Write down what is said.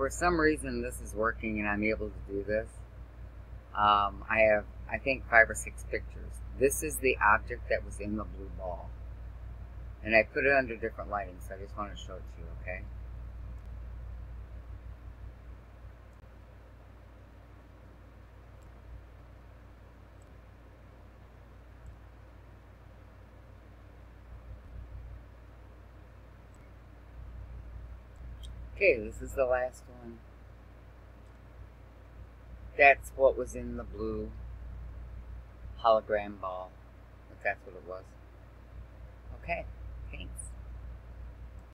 for some reason this is working and I'm able to do this, um, I have, I think, five or six pictures. This is the object that was in the blue ball. And I put it under different lighting, so I just want to show it to you, okay? Okay, this is the last one. That's what was in the blue hologram ball. If that's what it was. Okay.